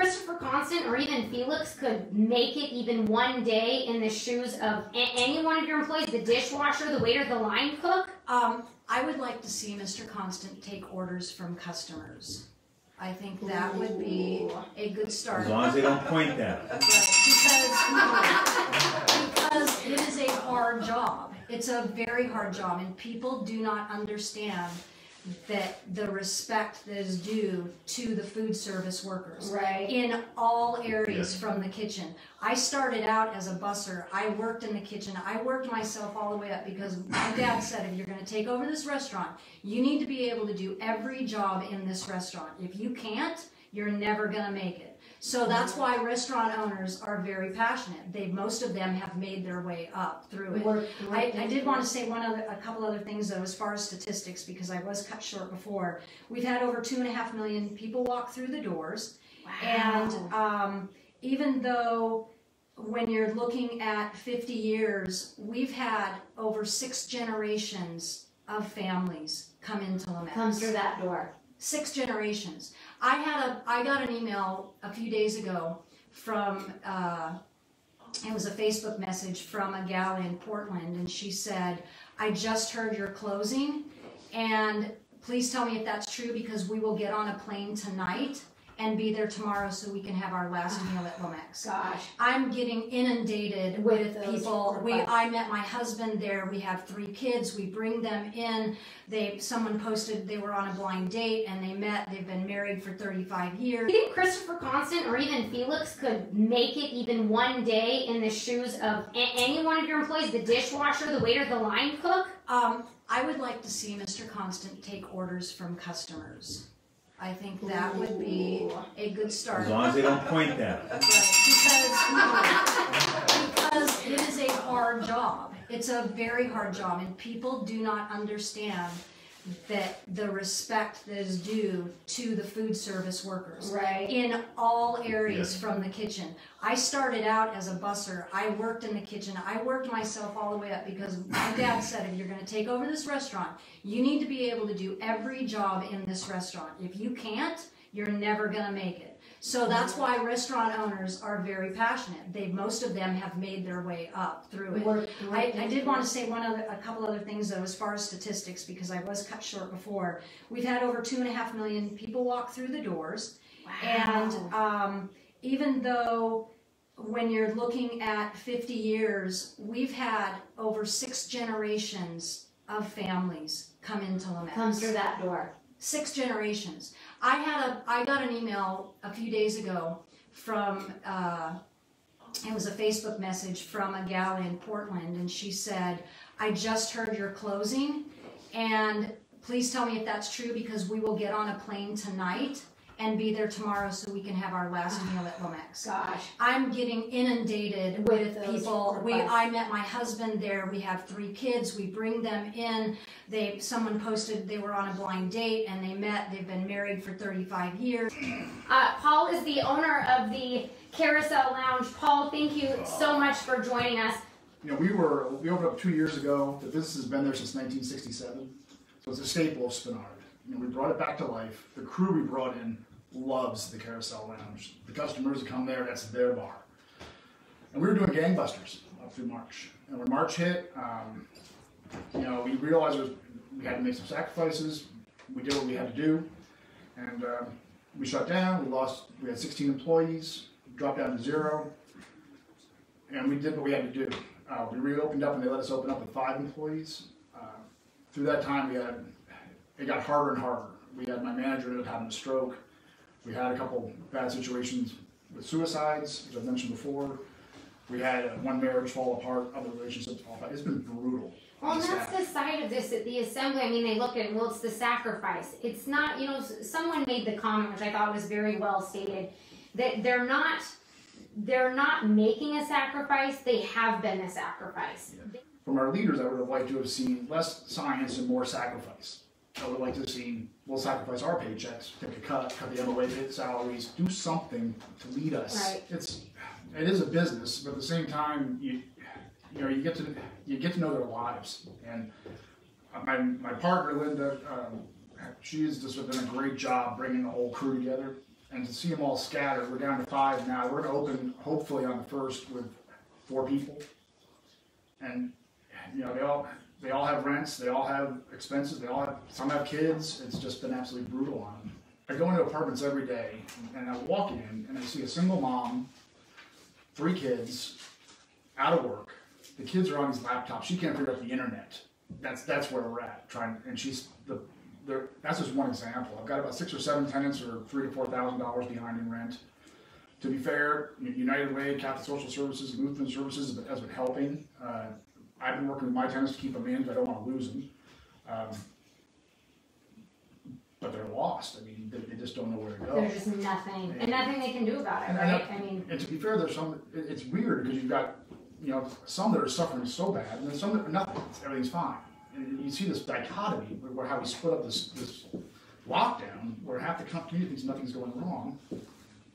Christopher Constant or even Felix could make it even one day in the shoes of a- any one of your employees, the dishwasher, the waiter, the line cook? Um, I would like to see Mr. Constant take orders from customers. I think that would be a good start. As long as they don't point that. Right, because, because it is a hard job. It's a very hard job, and people do not understand that the respect that is due to the food service workers Right. in all areas from the kitchen. I started out as a busser. I worked in the kitchen. I worked myself all the way up because my dad said if you're going to take over this restaurant, you need to be able to do every job in this restaurant. If you can't, you're never going to make it. So that's why restaurant owners are very passionate. They most of them have made their way up through it. Work- I, I did want to say one other, a couple other things though, as far as statistics, because I was cut short before. We've had over two and a half million people walk through the doors. And um, even though when you're looking at 50 years, we've had over six generations of families come into La Mex Come through that door. six generations. I had a, I got an email a few days ago from, uh, it was a Facebook message from a gal in Portland, and she said, "I just heard you're closing, and please tell me if that's true because we will get on a plane tonight and be there tomorrow so we can have our last meal at La Mex." Gosh. I'm getting inundated With with, people. We. I met my husband there. We have three kids. We bring them in. They, someone posted they were on a blind date and they met. They've been married for 35 years. You think Christopher Constant or even Felix could make it even one day in the shoes of any one of your employees, the dishwasher, the waiter, the line cook? Um, I would like to see Mr. Constant take orders from customers. I think that would be a good start. As long as they don't point that. Right, because, because it is a hard job. It's a very hard job, and people do not understand that the respect that is due to the food service workers Right. in all areas Yes. from the kitchen. I started out as a busser. I worked in the kitchen. I worked myself all the way up because my dad said if you're going to take over this restaurant, you need to be able to do every job in this restaurant. If you can't, you're never going to make it. So that's why restaurant owners are very passionate. They most of them have made their way up through it. Work- I, I did want to say one other, a couple other things though, as far as statistics, because I was cut short before. We've had over two and a half million people walk through the doors. And um, even though when you're looking at 50 years, we've had over six generations of families come into La Mex Come through that door. six generations. I had a, I got an email a few days ago from, uh, it was a Facebook message from a gal in Portland, and she said, "I just heard you're closing, and please tell me if that's true because we will get on a plane tonight and be there tomorrow so we can have our last meal at La Mex. Gosh. I'm getting inundated With with, people. We. I met my husband there. We have three kids. We bring them in. They, someone posted they were on a blind date and they met. They've been married for 35 years. Uh, Paul is the owner of the Carousel Lounge. Paul, thank you so much for joining us. You know, we were, we opened up two years ago. The business has been there since 1967. So it's a staple of Spenard. You know, we brought it back to life. The crew we brought in loves the Carousel Lounge. The customers that come there, that's their bar. And we were doing gangbusters up through March. And when March hit, um, you know, we realized we had to make some sacrifices. We did what we had to do. And um, we shut down. We lost, we had 16 employees, dropped down to zero and we did what we had to do. Uh, we reopened up and they let us open up with five employees. Uh, through that time, we had it got harder and harder. We had my manager ended up having a stroke. We had a couple bad situations with suicides, as I've mentioned before. We had uh, one marriage fall apart, other relationships fall apart. It's been brutal. Well, and that's the side of this at the assembly. I mean, they look at, well, it's the sacrifice. It's not, you know, someone made the comment, which I thought was very well stated, that they're not, they're not making a sacrifice. They have been a sacrifice. From our leaders, I would have liked to have seen less science and more sacrifice. I would like to have seen, we'll sacrifice our paychecks, take a cut, cut the MOA pay salaries, do something to lead us. Right. It's, it is a business, but at the same time, you, you know, you get to, you get to know their lives. And my, my partner, Linda, um, she has just done a great job bringing the whole crew together. and to see them all scattered, we're down to five now. We're gonna open hopefully on the first with four people. And, you know, they all, they all have rents, they all have expenses, they all have, some have kids, it's just been absolutely brutal on them. I go into apartments every day, and I walk in, and I see a single mom, three kids, out of work. The kids are on these laptops, she can't figure out the internet. That's, that's where we're at, trying, and she's, the, there, that's just one example. I've got about six or seven tenants who are three to four thousand dollars behind in rent. To be fair, United Way, Catholic Social Services, Lutheran Services has been helping. Uh, I've been working with my tenants to keep them in, but I don't wanna lose them. Um, But they're lost, I mean, they, they just don't know where to go. There's just nothing, and nothing they can do about it, And I right? I mean, And to be fair, there's some, it, it's weird because you've got, you know, some that are suffering so bad, and then some that are nothing, everything's fine. And you see this dichotomy where, where how we split up this, this lockdown, where half the com- community thinks nothing's going wrong,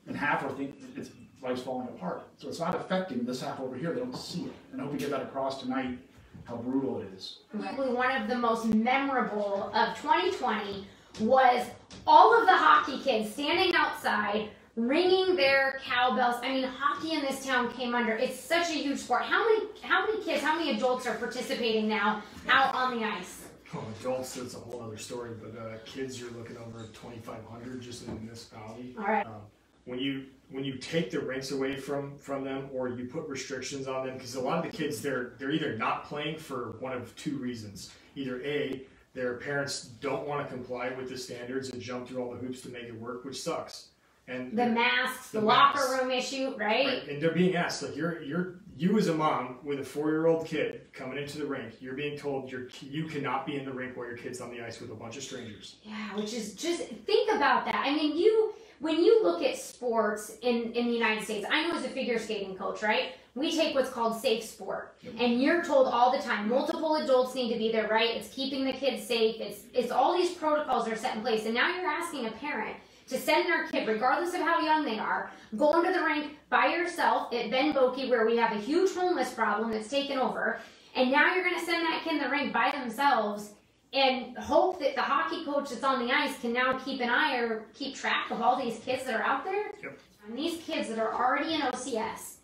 and half are think it's, life's falling apart. So it's not affecting this half over here, they don't see it. And I hope we get that across tonight, how brutal it is. probably one of the most memorable of 2020 was all of the hockey kids standing outside ringing their cowbells. I mean, hockey in this town came under. It's such a huge sport. How many how many kids, how many adults are participating now out on the ice? Oh, adults, that's a whole other story, but uh, kids, you're looking over 2,500 just in the municipality. All right. Um, when you when you take the rinks away from from them, or you put restrictions on them, because a lot of the kids they're they're either not playing for one of two reasons: either a their parents don't want to comply with the standards and jump through all the hoops to make it work, which sucks, and The masks, the, The locker masks. room issue, right? Right, and they're being asked like you're you're you as a mom with a four year old kid coming into the rink, you're being told you're you cannot be in the rink while your kid's on the ice with a bunch of strangers. Yeah, which is just think about that. I mean, you when you look at sports in in the United States, I know as a figure skating coach, right? We take what's called safe sport, and you're told all the time multiple adults need to be there, right? It's keeping the kids safe. It's it's all these protocols are set in place, and now you're asking a parent to send their kid, regardless of how young they are, go into the rink by yourself at Ben Boeke, where we have a huge homeless problem that's taken over, and now you're going to send that kid in the rink by themselves and hope that the hockey coach that's on the ice can now keep an eye or keep track of all these kids that are out there. Yep. And these kids that are already in OCS,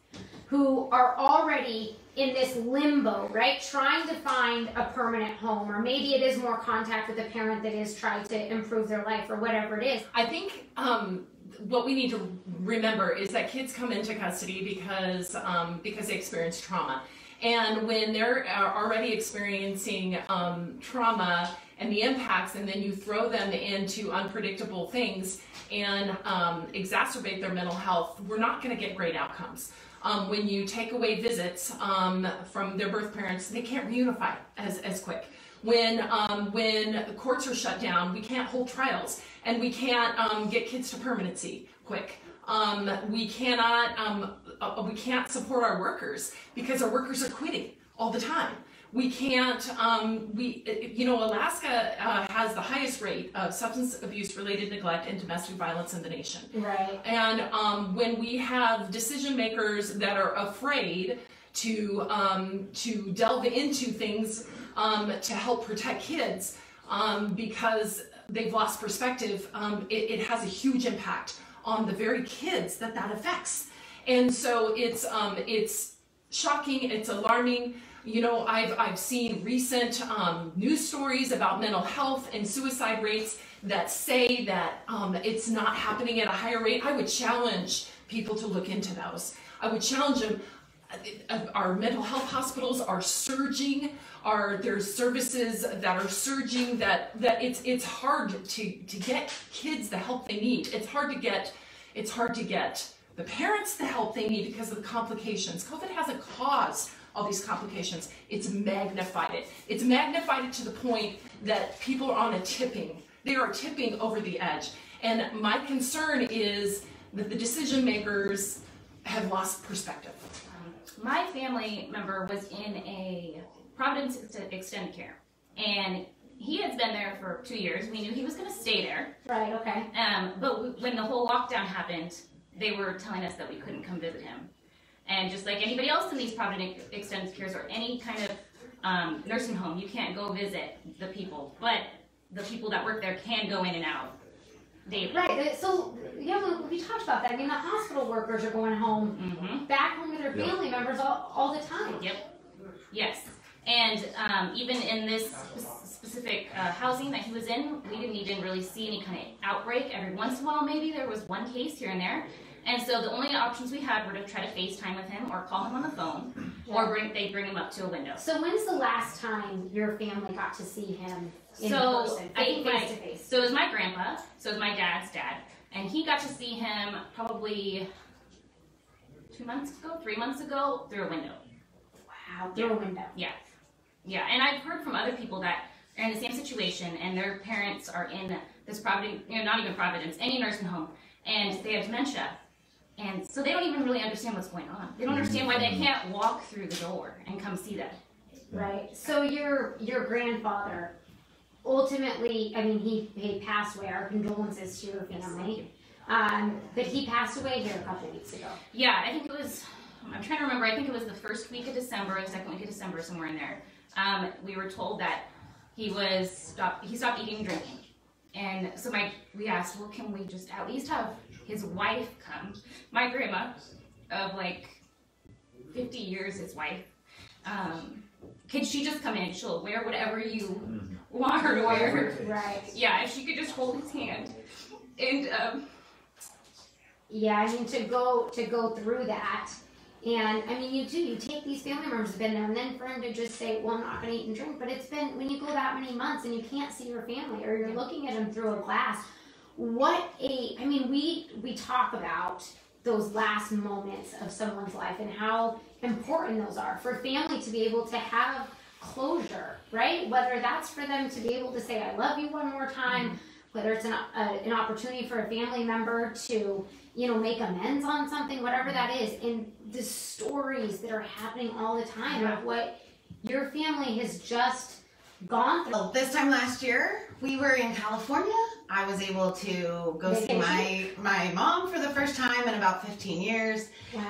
who are already in this limbo, right? Trying to find a permanent home, or maybe it is more contact with a parent that is trying to improve their life or whatever it is. I think um, what we need to remember is that kids come into custody because um, because they experience trauma, and when they're uh, already experiencing um, trauma and the impacts, and then you throw them into unpredictable things and um, exacerbate their mental health, we're not going to get great outcomes. Um, when you take away visits um, from their birth parents, they can't reunify as, as quick when um, when courts are shut down, we can't hold trials, and we can't um, get kids to permanency quick. Um, we cannot um, uh, we can't support our workers because our workers are quitting all the time. We can't. Um, we uh, you know Alaska uh, has the highest rate of substance abuse related neglect and domestic violence in the nation. Right. And um, when we have decision makers that are afraid to um, to delve into things um, to help protect kids um, because they've lost perspective, um, it, it has a huge impact on the very kids that that affects. And so it's um, it's shocking, it's alarming. You know, I've I've seen recent um, news stories about mental health and suicide rates that say that um, it's not happening at a higher rate. I would challenge people to look into those. I would challenge them. uh, Our mental health hospitals are surging. Are there's services that are surging that that it's it's hard to to get kids the help they need. It's hard to get it's hard to get the parents the help they need because of the complications. COVID hasn't caused all these complications. It's magnified it. It's magnified it to the point that people are on a tipping. They are tipping over the edge. And my concern is that the decision makers have lost perspective. my family member was in a Providence Extended Care, and he has been there for two years. We knew he was going to stay there, Right. Okay. um, but w- when the whole lockdown happened, they were telling us that we couldn't come visit him. And just like anybody else in these Providence Extended Cares or any kind of um, nursing home, you can't go visit the people, but the people that work there can go in and out. daily. Right. uh, So yeah, we, we talked about that. I mean, the hospital workers are going home, Mm-hmm. back home to their Yeah. family members all, all the time. Yep. Yes. And um, even in this spe- specific uh, housing that he was in, we didn't even really see any kind of outbreak. Every once in a while, maybe there was one case here and there. And so the only options we had were to try to FaceTime with him or call him on the phone, or bring they bring him up to a window. So when's the last time your family got to see him in So, person? I think face to face. So it was my grandpa, so it was my dad's dad, and he got to see him probably two months ago, three months ago, through a window. Wow, through a window. Yeah, yeah, and I've heard from other people that are in the same situation, and their parents are in this Providence, you know, not even Providence, any nursing home, and they have dementia, and so they don't even really understand what's going on. They don't understand why they can't walk through the door and come see them. Right. So your your grandfather, ultimately, I mean, he he passed away. Our condolences to your family. Um, but he passed away here a couple weeks ago. Yeah, I think it was. I'm trying to remember. I think it was the first week of December, the second week of December, somewhere in there. Um, we were told that he was stopped. He stopped eating and drinking, and so my we asked, well, can we just at least have his wife come? My grandma, of like 50 years, his wife. Um, can she just come in? She'll wear whatever you want her to wear. Right. Yeah, if she could just hold his hand, and um, Yeah, I mean to go to go through that, and I mean you do you take these family members been there, and then for him to just say, "Well, I'm not going to eat and drink," but it's been when you go that many months and you can't see your family, or you're looking at them through a glass. What a I mean we we talk about those last moments of someone's life and how important those are for family to be able to have closure, right? Whether that's for them to be able to say, "I love you" one more time. Mm-hmm. Whether it's an, a, an opportunity for a family member to you know, make amends on something, whatever that is. And the stories that are happening all the time of what your family has just gone through. Well, this time last year, we were in California. I was able to go see my my mom for the first time in about 15 years, Wow.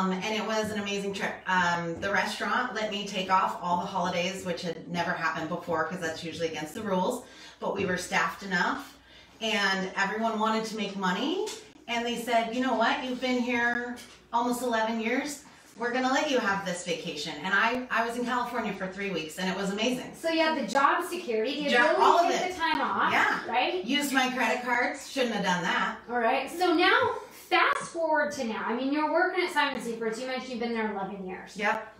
um, and it was an amazing trip. Um, the restaurant let me take off all the holidays, which had never happened before because that's usually against the rules. But we were staffed enough, and everyone wanted to make money. And they said, you know what? You've been here almost 11 years. We're gonna let you have this vacation. And I I was in California for three weeks, and it was amazing. So you have the job security, the Job- ability all to of take it. the time off, Yeah. right? Used my credit cards. Shouldn't have done that. All right. So now, fast forward to now. I mean, you're working at Simon Seafort's. You mentioned you've been there 11 years. Yep.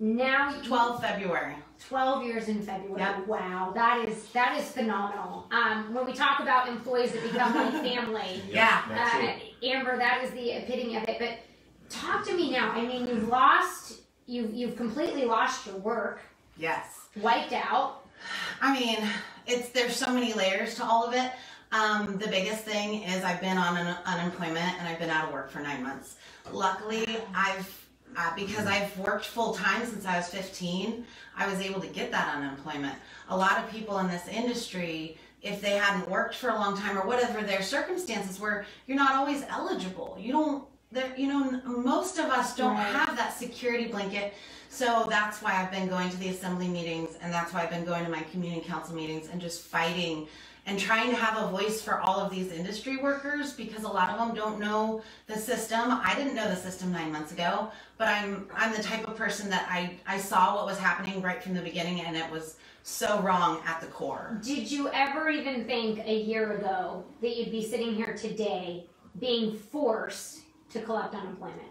Now, 12 February. 12 years in February. Yep. Wow, that is that is phenomenal. Um, when we talk about employees that become like family, Yeah. That's uh, it. Amber, that is the epitome of it. But talk to me now. I mean, you've lost, you've you've completely lost your work, Yes. wiped out. I mean, it's there's so many layers to all of it. Um, the biggest thing is I've been on an unemployment and I've been out of work for nine months. Luckily, I've uh, because I've worked full time since I was 15. I was able to get that unemployment. A lot of people in this industry, if they hadn't worked for a long time or whatever their circumstances were, you're not always eligible. You don't. There, you know, most of us don't Right. have that security blanket. So that's why I've been going to the assembly meetings and that's why I've been going to my community council meetings and just fighting and trying to have a voice for all of these industry workers because a lot of them don't know the system. I didn't know the system 9 months ago, but I'm I'm the type of person that I I saw what was happening right from the beginning and it was so wrong at the core. Did you ever even think a year ago that you'd be sitting here today being forced to collect unemployment?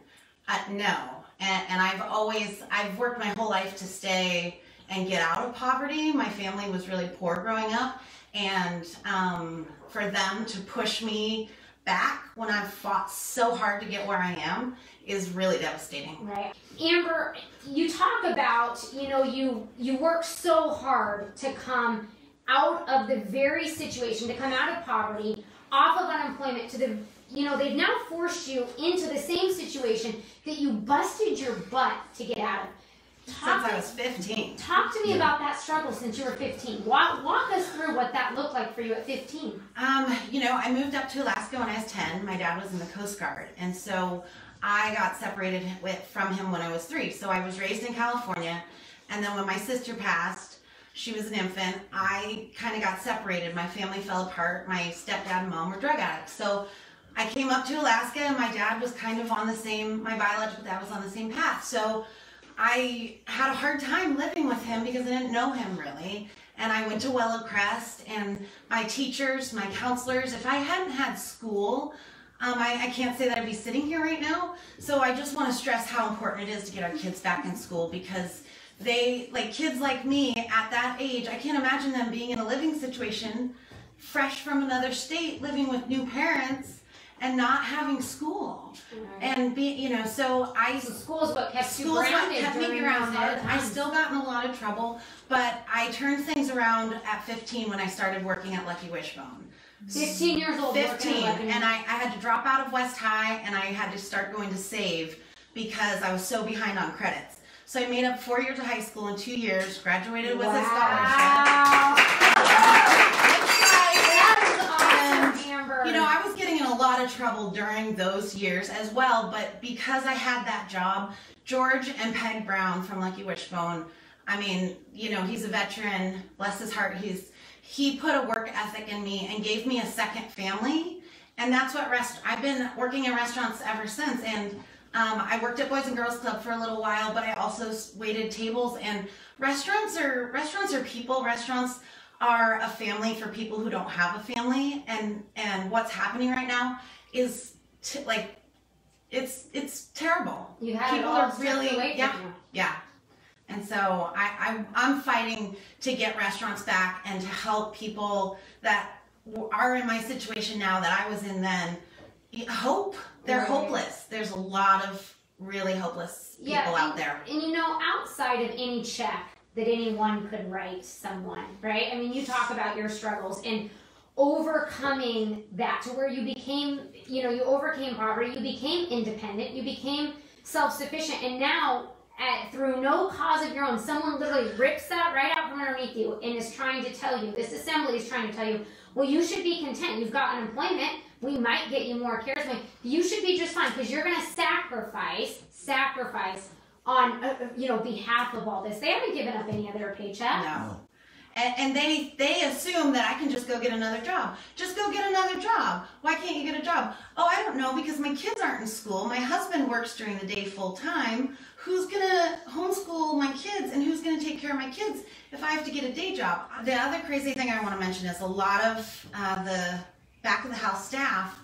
Uh, no, and, and I've always I've worked my whole life to stay and get out of poverty. My family was really poor growing up, and um, for them to push me back when I've fought so hard to get where I am is really devastating. Right. Amber, you talk about, you know, you you work so hard to come out of the very situation, to come out of poverty, off of unemployment to the you know, they've now forced you into the same situation that you busted your butt to get out of. Since Talk I to, was 15. talk to me about that struggle since you were 15. Walk, walk us through what that looked like for you at 15. Um, you know, I moved up to Alaska when I was 10. My dad was in the Coast Guard. And so I got separated with, from him when I was three. So I was raised in California. And then when my sister passed, She was an infant. I kind of got separated. My family fell apart. My stepdad and mom were drug addicts. So I came up to Alaska and my dad was kind of on the same, my biological dad was on the same path. So I had a hard time living with him because I didn't know him really. And I went to Willow Crest and my teachers, my counselors, if I hadn't had school, um, I, I can't say that I'd be sitting here right now. So I just want to stress how important it is to get our kids back in school because they, like kids like me at that age, I can't imagine them being in a living situation fresh from another state, living with new parents and not having school. And be, you know, so I So school's what kept you School's what grounded kept me during those hard grounded. I still got in a lot of trouble, but I turned things around at 15 when I started working at Lucky Wishbone. 15 years old. working 15, and I, I had to drop out of West High and I had to start going to save because I was so behind on credits. So I made up four years of high school in two years, graduated with a scholarship. Is awesome. You know, I was getting in a lot of trouble during those years as well, but because I had that job, George and Peg Brown from Lucky Wishbone, I mean, you know, he's a veteran, bless his heart, he's he put a work ethic in me and gave me a second family. And that's what rest I've been working in restaurants ever since. And um, I worked at Boys and Girls Club for a little while, but I also waited tables. And restaurants are restaurants are people. Restaurants are a family for people who don't have a family. And and what's happening right now is t- like it's it's terrible. you had people are really- yeah. Yeah. And so I, I, I'm fighting to get restaurants back and to help people that are in my situation now that I was in then. Hope. They're Right. hopeless. There's a lot of really hopeless people Yeah, out there. And you know, outside of any check that anyone could write someone, right? I mean, you talk about your struggles and overcoming that to where you became, you know, you overcame poverty, you became independent, you became self-sufficient, and now at, through no cause of your own, someone literally rips that right out from underneath you and is trying to tell you, this assembly is trying to tell you, well, you should be content. You've got unemployment. We might get you more cares. You should be just fine because you're going to sacrifice, sacrifice on, uh, uh, you know, behalf of all this. They haven't given up any of their paycheck. No. And, and they they assume that I can just go get another job. Just go get another job. Why can't you get a job? Oh, I don't know because my kids aren't in school. My husband works during the day full time. Who's gonna homeschool my kids and who's gonna take care of my kids if I have to get a day job? The other crazy thing I want to mention is a lot of uh, the back of the house staff.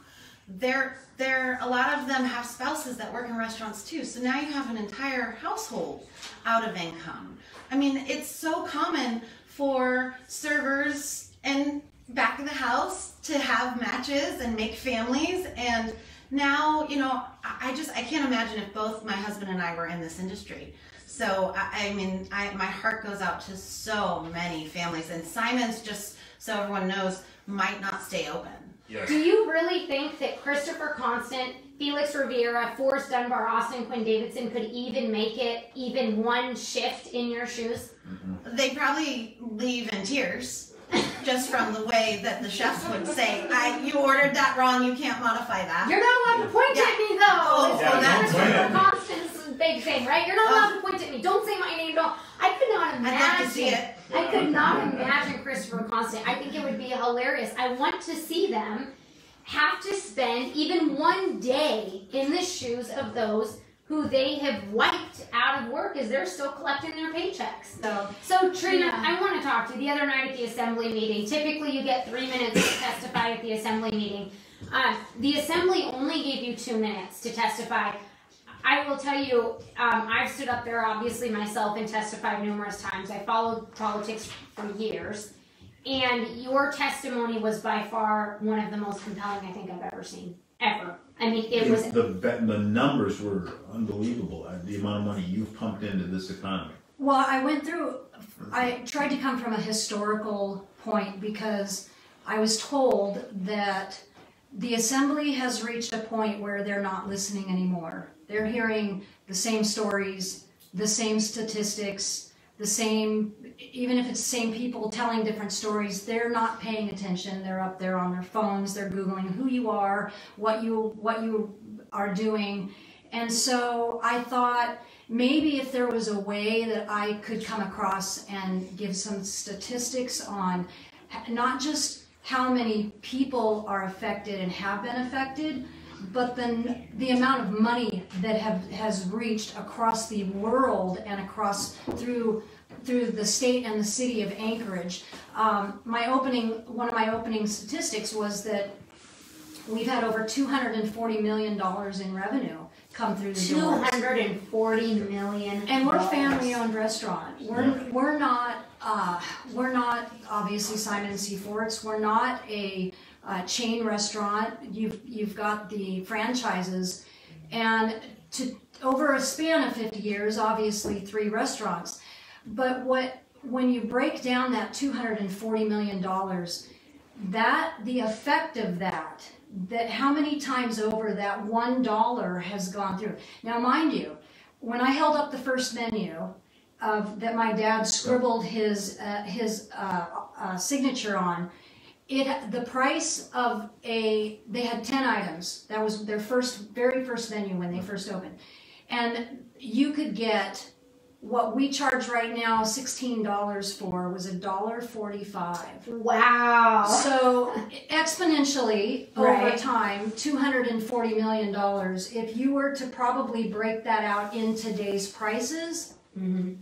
They're they're a lot of them have spouses that work in restaurants too. So now you have an entire household out of income. I mean, it's so common for servers and back of the house to have matches and make families and now you know I I just I can't imagine if both my husband and I were in this industry. So I, I mean, I, my heart goes out to so many families, and Simon's just so everyone knows might not stay open. Yes. Do you really think that Christopher Constant, Felix Rivera, Forrest Dunbar, Austin Quinn Davidson could even make it even one shift in your shoes? Mm-hmm. They probably leave in tears, just from the way that the chefs would say, "I you ordered that wrong. You can't modify that." You're not allowed to point at me though. Oh, It's yeah, like don't Christopher point at me. Constant's big thing, right? You're not allowed to point at me. Don't say my name. at all. I could not imagine. I'd imagine. like to see it. I could not imagine Christopher Constant. I think it would be hilarious. I want to see them have to spend even one day in the shoes of those who they have wiped out of work as they're still collecting their paychecks. So So Trina, Yeah. I want to talk to you. The other night at the assembly meeting, typically you get three minutes to testify at the assembly meeting. Uh, the assembly only gave you two minutes to testify. I will tell you, um, I've stood up there obviously myself and testified numerous times. I followed politics for years, and your testimony was by far one of the most compelling I think I've ever seen, ever. I mean, it was The, the, the numbers were unbelievable, uh, the amount of money you've pumped into this economy. Well, I went through, I tried to come from a historical point because I was told that the assembly has reached a point where they're not listening anymore. They're hearing the same stories, the same statistics, the same, even if it's the same people telling different stories, they're not paying attention. They're up there on their phones, they're Googling who you are, what you, what you are doing. And so I thought, maybe if there was a way that I could come across and give some statistics on not just how many people are affected and have been affected, but then the amount of money that have has reached across the world and across through through the state and the city of Anchorage. Um, my opening one of my opening statistics was that we've had over two hundred and forty million dollars in revenue come through the Two door. hundred and forty million. And we're family-owned restaurant. We're, we're not, uh, we're not obviously Simon Seafort's We're not a, uh, chain restaurant. You've, you've got the franchises. And to, over a span of fifty years, obviously three restaurants. But what, when you break down that two hundred and forty million dollars, that, the effect of that, that how many times over that one dollar has gone through. Now, mind you, when I held up the first menu of that my dad scribbled his uh, his uh, uh, signature on, it the price of a they had ten items. That was their first very first venue when they first opened, and you could get what we charge right now sixteen dollars for was a dollar forty five. Wow. So exponentially over time, two hundred and forty million dollars. If you were to probably break that out in today's prices, Mhm.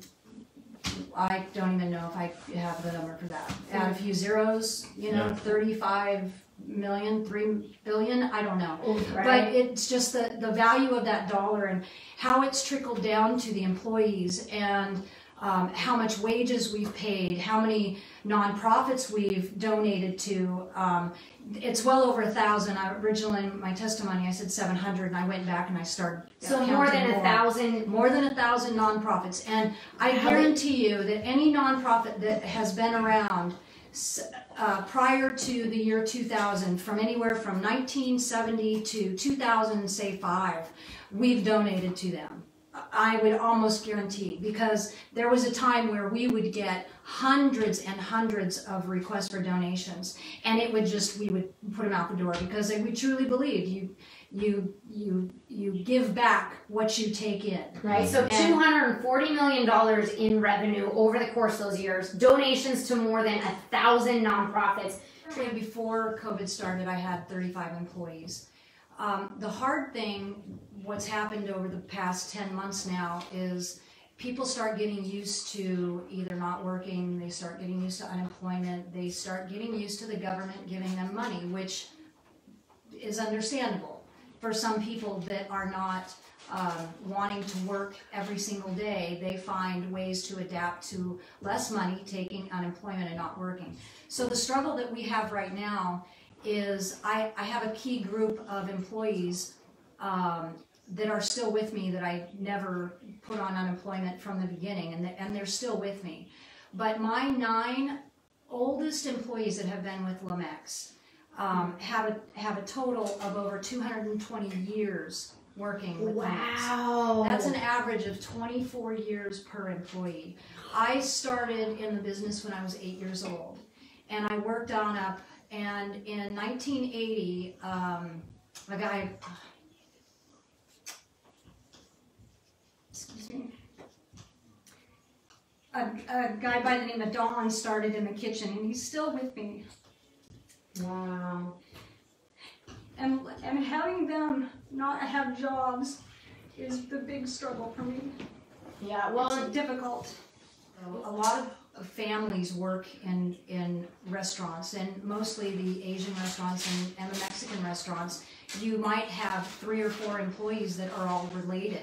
I don't even know if I have the number for that. Add a few zeros, you know, Yeah. thirty-five million, three billion, I don't know. But Right. it's just the, the value of that dollar and how it's trickled down to the employees and um, how much wages we've paid, how many nonprofits we've donated to. Um, it's well over a thousand. I, originally, in my testimony, I said 700, and I went back and I started. So more than a thousand. More than a thousand nonprofits. And I guarantee you that any nonprofit that has been around uh, prior to the year 2000, from anywhere from 1970 to 2000, say five, we've donated to them. I would almost guarantee because there was a time where we would get hundreds and hundreds of requests for donations, and it would just we would put them out the door because we truly believe you you you you give back what you take in. Right, so two hundred and forty million dollars in revenue over the course of those years, donations to more than a thousand nonprofits. Before COVID started, I had 35 employees. Um, the hard thing, what's happened over the past 10 months now, is people start getting used to either not working, they start getting used to unemployment, they start getting used to the government giving them money, which is understandable for some people that are not um, wanting to work every single day. They find ways to adapt to less money, taking unemployment and not working. So the struggle that we have right now is I, I have a key group of employees um, that are still with me that I never put on unemployment from the beginning, and, they- and they're still with me. But my nine oldest employees that have been with La Mex um, have a have a total of over 220 years working with La Mex. Wow. That's an average of 24 years per employee. I started in the business when I was eight years old, and I worked on up. And in 1980, um, a guy, excuse me, a, a guy by the name of Don started in the kitchen, and he's still with me. Wow. And and having them not have jobs is the big struggle for me. Yeah, Well, well, it's difficult. A lot of families work in, in restaurants and mostly the Asian restaurants and, and the Mexican restaurants. You might have three or four employees that are all related.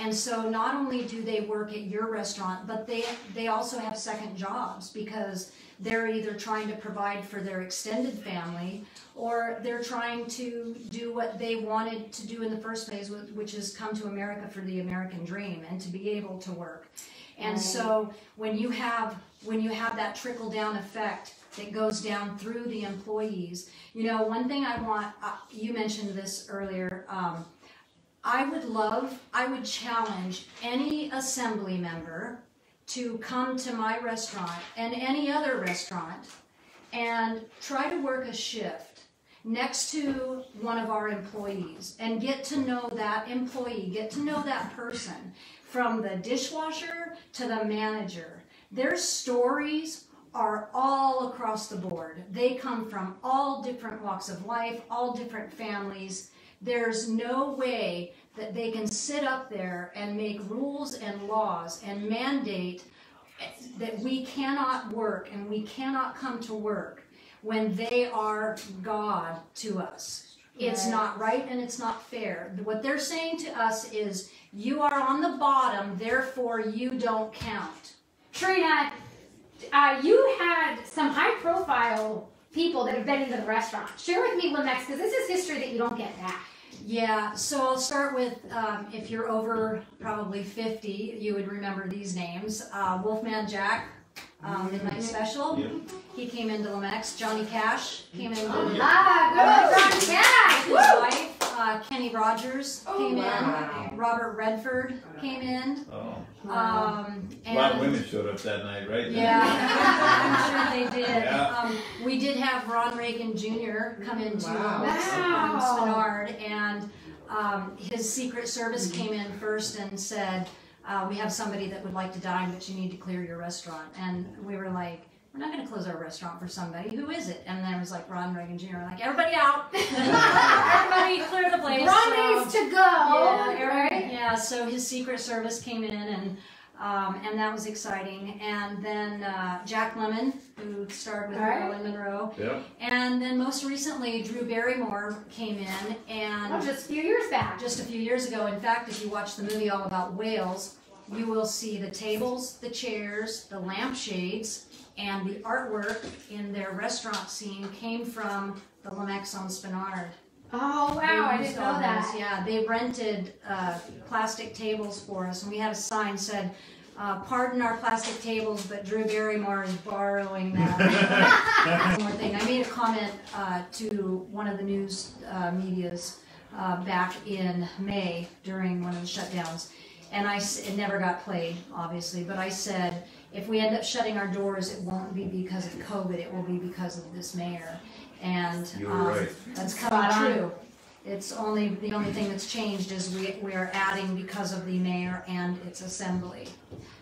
And so not only do they work at your restaurant, but they, they also have second jobs because they're either trying to provide for their extended family or they're trying to do what they wanted to do in the first place, which is come to America for the American dream and to be able to work. And so when you have when you have that trickle down effect that goes down through the employees, you know, one thing I want uh, you mentioned this earlier. Um, I would love, I would challenge any assembly member to come to my restaurant and any other restaurant and try to work a shift next to one of our employees and get to know that employee, get to know that person from the dishwasher to the manager. Their stories are all across the board. They come from all different walks of life, all different families. There's no way that they can sit up there and make rules and laws and mandate that we cannot work and we cannot come to work when they are God to us. It's not right and it's not fair. What they're saying to us is, you are on the bottom, therefore you don't count. Trina, uh, you had some high profile people that have been into the restaurant. Share with me, La Mex, because this is history that you don't get back. Yeah, so I'll start with um, if you're over probably 50, you would remember these names. Uh, Wolfman Jack, um, Midnight Special. Yep. He came into La Mex. Johnny Cash came into Ah, good old John Cash. his Woo! wife. Uh, Kenny Rogers came wow. in. Robert Redford came in. Oh, Um, a and lot of women showed up that night, right? Yeah, I'm sure they did. Yeah. Um, we did have Ron Reagan Jr. come into Wow. La Mex, um, Wow. Spenard, and um, his Secret Service came in first and said, uh, "We have somebody that would like to dine, but you need to clear your restaurant." And we were like. We're not going to close our restaurant for somebody. Who is it? And then it was like Ron Reagan Jr. Like everybody out, everybody clear the place. Ron So- needs to go. yeah, right? Yeah, so his Secret Service came in and um, and that was exciting. And then uh, Jack Lemmon, who starred with Right. Marilyn Monroe. Yep. And then most recently, Drew Barrymore came in Oh, and just a few years back. just a few years ago. In fact, if you watch the movie all about whales, you will see the tables, the chairs, the lampshades, and the artwork in their restaurant scene came from the La Mex on Spenard. Oh wow, I used didn't all know that. those, Yeah, they rented uh, plastic tables for us, and we had a sign said, uh, "Pardon our plastic tables, but Drew Barrymore is borrowing them." One more thing, I made a comment uh, to one of the news uh, media's uh, back in May during one of the shutdowns, and I, it never got played, obviously, but I said. If we end up shutting our doors, it won't be because of COVID. It will be because of this mayor, and You were um, right. that's Spot coming on. true. It's only, the only thing that's changed is we, we are adding because of the mayor and its assembly.